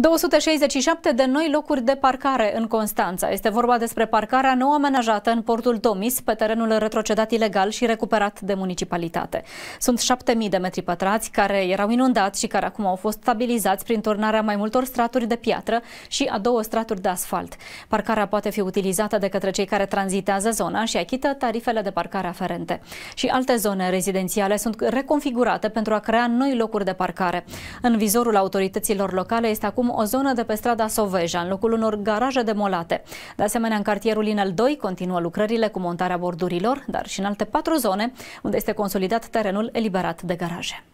267 de noi locuri de parcare în Constanța. Este vorba despre parcarea nou amenajată în portul Tomis, pe terenul retrocedat ilegal și recuperat de municipalitate. Sunt 7000 de metri pătrați care erau inundați și care acum au fost stabilizați prin turnarea mai multor straturi de piatră și a două straturi de asfalt. Parcarea poate fi utilizată de către cei care tranzitează zona și achită tarifele de parcare aferente. Și alte zone rezidențiale sunt reconfigurate pentru a crea noi locuri de parcare. În vizorul autorităților locale este acum o zonă de pe strada Soveja, în locul unor garaje demolate. De asemenea, în cartierul Inel 2 continuă lucrările cu montarea bordurilor, dar și în alte patru zone unde este consolidat terenul eliberat de garaje.